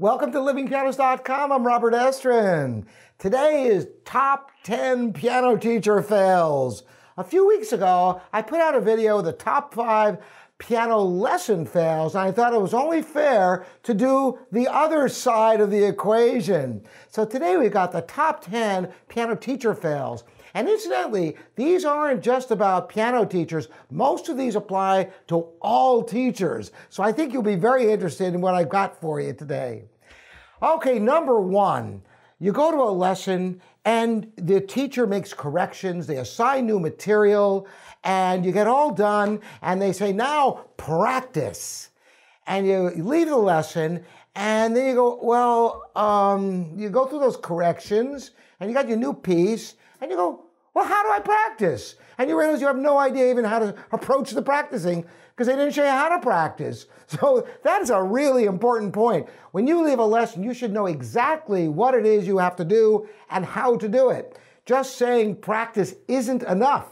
Welcome to livingpianos.com. I'm Robert Estrin. Today is top 10 piano teacher fails. A few weeks ago, I put out a video of the top five piano lesson fails, and I thought it was only fair to do the other side of the equation. So today we've got the top 10 piano teacher fails. And incidentally, these aren't just about piano teachers. Most of these apply to all teachers. So I think you'll be very interested in what I've got for you today. Okay, number one, you go to a lesson and the teacher makes corrections, they assign new material, and you get all done, and they say, now practice. And you leave the lesson, and then you go, well, um, you go through those corrections, and you got your new piece, and you go, well, how do I practice? And you realize you have no idea even how to approach the practicing because they didn't show you how to practice. So that's a really important point. When you leave a lesson, you should know exactly what it is you have to do and how to do it. Just saying practice isn't enough.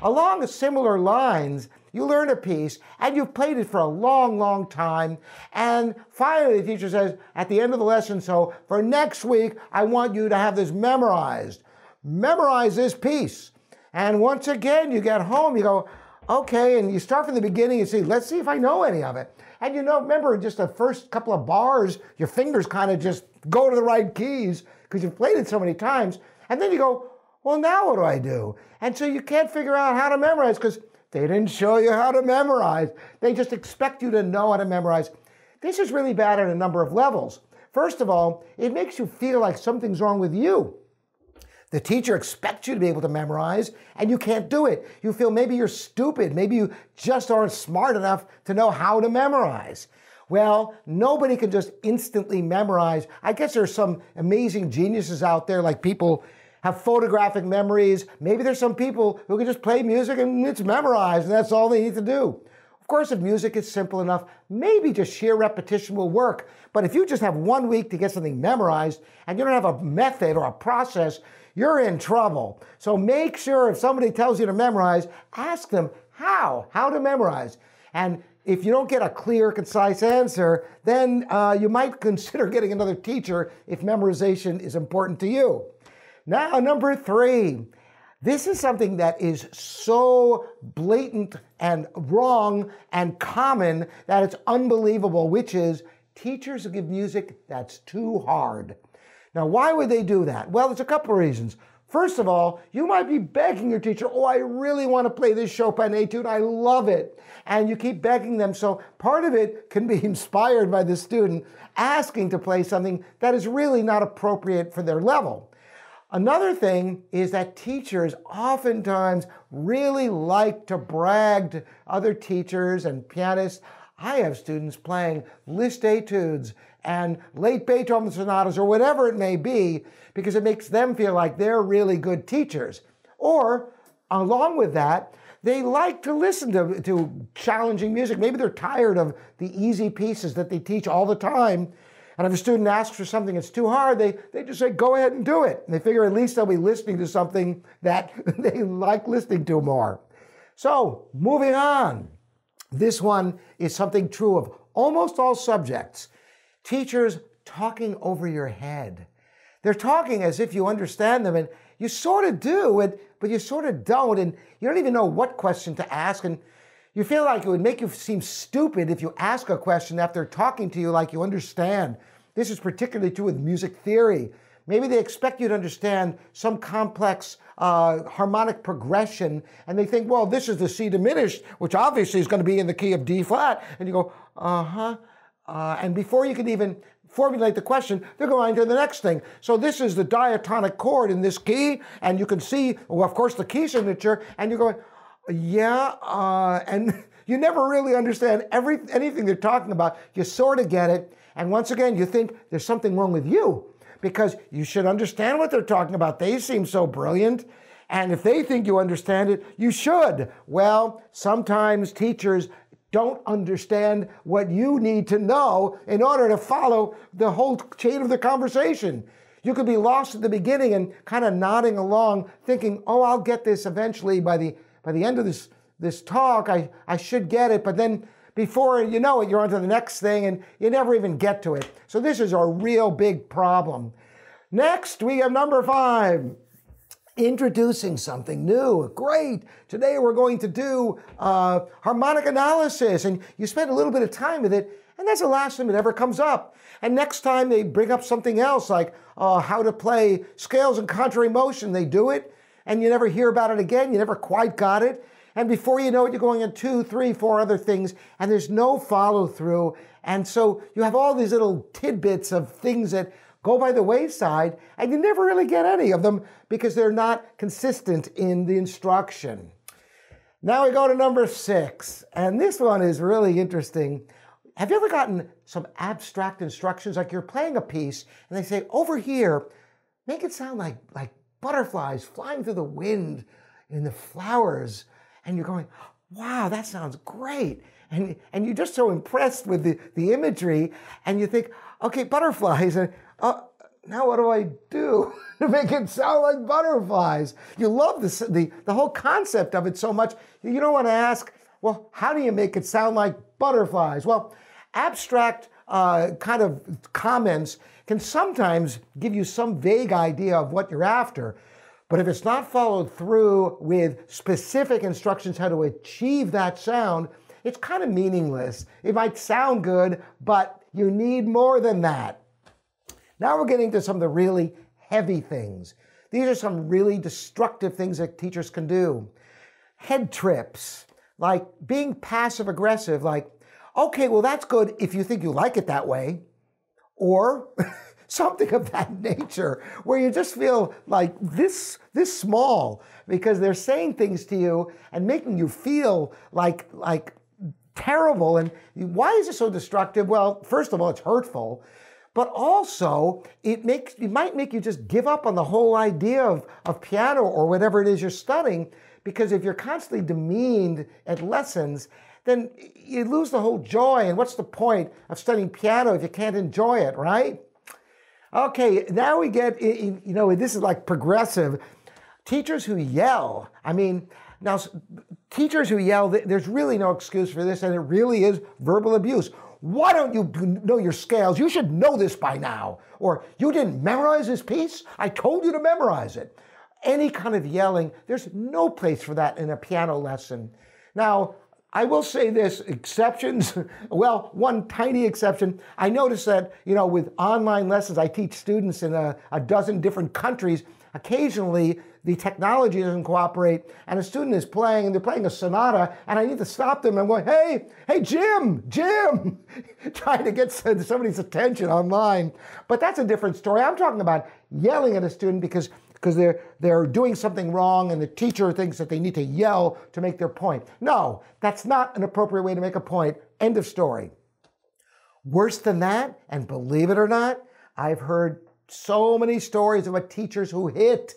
Along similar lines, you learn a piece and you've played it for a long, long time. And finally, the teacher says at the end of the lesson, so for next week, I want you to have this memorized. Memorize this piece. And once again, you get home, you go, okay, and you start from the beginning and see, let's see if I know any of it. And you know, remember just the first couple of bars, your fingers kind of just go to the right keys because you've played it so many times. And then you go, well, now what do I do? And so you can't figure out how to memorize because they didn't show you how to memorize. They just expect you to know how to memorize. This is really bad at a number of levels. First of all, it makes you feel like something's wrong with you. The teacher expects you to be able to memorize, and you can't do it. You feel maybe you're stupid. Maybe you just aren't smart enough to know how to memorize. Well, nobody can just instantly memorize. I guess there's some amazing geniuses out there, like people have photographic memories. Maybe there's some people who can just play music and it's memorized, and that's all they need to do. Of course, if music is simple enough, maybe just sheer repetition will work. But if you just have one week to get something memorized and you don't have a method or a process, you're in trouble. So make sure if somebody tells you to memorize, ask them how, how to memorize. And if you don't get a clear, concise answer, then uh, you might consider getting another teacher if memorization is important to you. Now, number three. This is something that is so blatant and wrong and common that it's unbelievable, which is teachers give music that's too hard. Now, why would they do that? Well, there's a couple of reasons. First of all, you might be begging your teacher, oh, I really want to play this Chopin etude. I love it. And you keep begging them. So part of it can be inspired by the student asking to play something that is really not appropriate for their level. Another thing is that teachers oftentimes really like to brag to other teachers and pianists. I have students playing Liszt etudes and late Beethoven sonatas or whatever it may be because it makes them feel like they're really good teachers. Or, along with that, they like to listen to, to challenging music. Maybe they're tired of the easy pieces that they teach all the time. And if a student asks for something that's too hard, they, they just say, go ahead and do it. And they figure at least they'll be listening to something that they like listening to more. So, moving on. This one is something true of almost all subjects teachers talking over your head. They're talking as if you understand them, and you sort of do, and, but you sort of don't, and you don't even know what question to ask, and you feel like it would make you seem stupid if you ask a question after talking to you like you understand. This is particularly true with music theory. Maybe they expect you to understand some complex uh, harmonic progression, and they think, well, this is the C diminished, which obviously is going to be in the key of D flat. And you go, uh huh. Uh, and before you can even formulate the question, they're going to the next thing. So this is the diatonic chord in this key, and you can see, well, of course, the key signature, and you're going, yeah, uh, and you never really understand every anything they're talking about. You sort of get it, and once again, you think there's something wrong with you because you should understand what they're talking about. They seem so brilliant. And if they think you understand it, you should. Well, sometimes teachers don't understand what you need to know in order to follow the whole chain of the conversation. You could be lost at the beginning and kind of nodding along, thinking, oh, I'll get this eventually by the, by the end of this, this talk. I, I should get it. But then before you know it, you're on to the next thing and you never even get to it. So this is a real big problem. Next, we have number five introducing something new. Great. Today we're going to do uh, harmonic analysis. And you spend a little bit of time with it, and that's the last time it ever comes up. And next time they bring up something else like uh, how to play scales and contrary motion, they do it, and you never hear about it again. You never quite got it. And before you know it, you're going on two, three, four other things, and there's no follow through. And so you have all these little tidbits of things that go by the wayside, and you never really get any of them because they're not consistent in the instruction. Now we go to number six, and this one is really interesting. Have you ever gotten some abstract instructions like you're playing a piece and they say, over here, make it sound like, like butterflies flying through the wind in the flowers? And you're going, wow, that sounds great. And, and you're just so impressed with the, the imagery, and you think, okay, butterflies. And uh, now what do I do to make it sound like butterflies? You love this, the, the whole concept of it so much, you don't want to ask, well, how do you make it sound like butterflies? Well, abstract uh, kind of comments can sometimes give you some vague idea of what you're after. But if it's not followed through with specific instructions how to achieve that sound, it's kind of meaningless. It might sound good, but you need more than that. Now we're getting to some of the really heavy things. These are some really destructive things that teachers can do. Head trips, like being passive aggressive, like, okay, well, that's good if you think you like it that way. Or something of that nature where you just feel like this this small because they're saying things to you and making you feel like like terrible. And why is it so destructive? Well first of all it's hurtful but also it makes it might make you just give up on the whole idea of, of piano or whatever it is you're studying because if you're constantly demeaned at lessons then you lose the whole joy. And what's the point of studying piano if you can't enjoy it right okay now we get you know this is like progressive teachers who yell i mean now teachers who yell there's really no excuse for this and it really is verbal abuse why don't you know your scales? You should know this by now. Or you didn't memorize this piece? I told you to memorize it. Any kind of yelling, there's no place for that in a piano lesson. Now, I will say this exceptions, well, one tiny exception. I noticed that, you know, with online lessons, I teach students in a, a dozen different countries. Occasionally, the technology doesn't cooperate, and a student is playing, and they're playing a sonata, and I need to stop them. I'm going, hey, hey, Jim, Jim, trying to get somebody's attention online. But that's a different story. I'm talking about yelling at a student because because they're they're doing something wrong and the teacher thinks that they need to yell to make their point. No, that's not an appropriate way to make a point. End of story. Worse than that, and believe it or not, I've heard so many stories about teachers who hit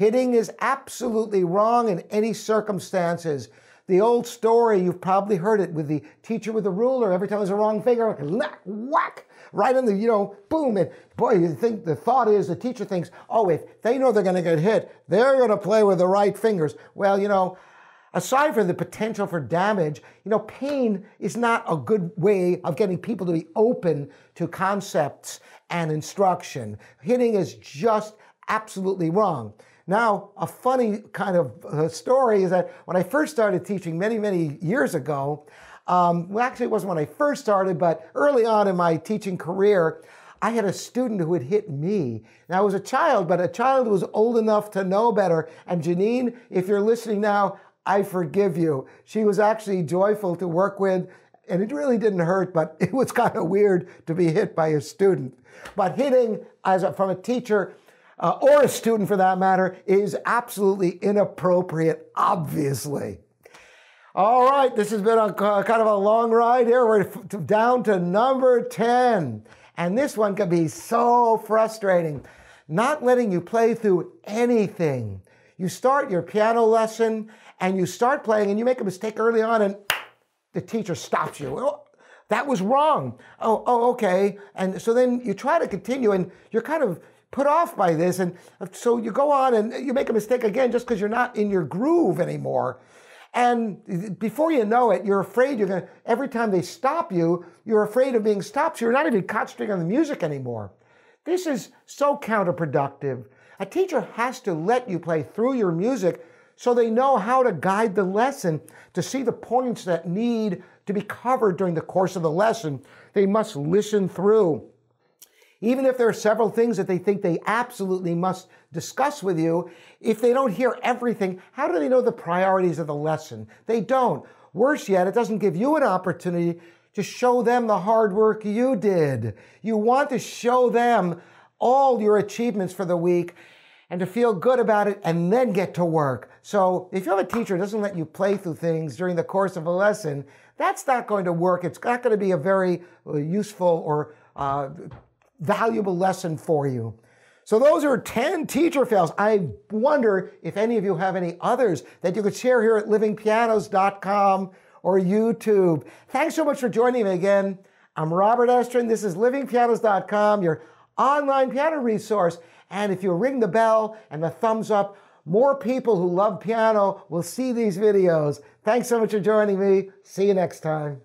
Hitting is absolutely wrong in any circumstances. The old story, you've probably heard it with the teacher with the ruler. Every time there's a wrong finger, whack, whack, right in the, you know, boom. And boy, you think the thought is the teacher thinks, oh, if they know they're going to get hit, they're going to play with the right fingers. Well, you know, aside from the potential for damage, you know, pain is not a good way of getting people to be open to concepts and instruction. Hitting is just absolutely wrong. Now, a funny kind of uh, story is that when I first started teaching many, many years ago, um, well, actually, it wasn't when I first started, but early on in my teaching career, I had a student who had hit me. Now, I was a child, but a child was old enough to know better. And Janine, if you're listening now, I forgive you. She was actually joyful to work with, and it really didn't hurt, but it was kind of weird to be hit by a student. But hitting as a, from a teacher uh, or a student for that matter, is absolutely inappropriate, obviously. All right, this has been a kind of a long ride here. We're down to number 10. And this one can be so frustrating. Not letting you play through anything. You start your piano lesson and you start playing and you make a mistake early on and the teacher stops you. Oh, that was wrong. Oh, oh, okay. And so then you try to continue and you're kind of put off by this. And so you go on and you make a mistake again just because you're not in your groove anymore. And before you know it, you're afraid you're going to, every time they stop you, you're afraid of being stopped. So you're not even concentrating on the music anymore. This is so counterproductive. A teacher has to let you play through your music so they know how to guide the lesson to see the points that need to be covered during the course of the lesson. They must listen through. Even if there are several things that they think they absolutely must discuss with you, if they don't hear everything, how do they know the priorities of the lesson? They don't. Worse yet, it doesn't give you an opportunity to show them the hard work you did. You want to show them all your achievements for the week and to feel good about it and then get to work. So if you have a teacher who doesn't let you play through things during the course of a lesson, that's not going to work. It's not going to be a very uh, useful or uh, valuable lesson for you. So those are 10 teacher fails. I wonder if any of you have any others that you could share here at livingpianos.com or YouTube. Thanks so much for joining me again. I'm Robert Estrin. This is livingpianos.com, your online piano resource. And if you ring the bell and the thumbs up, more people who love piano will see these videos. Thanks so much for joining me. See you next time.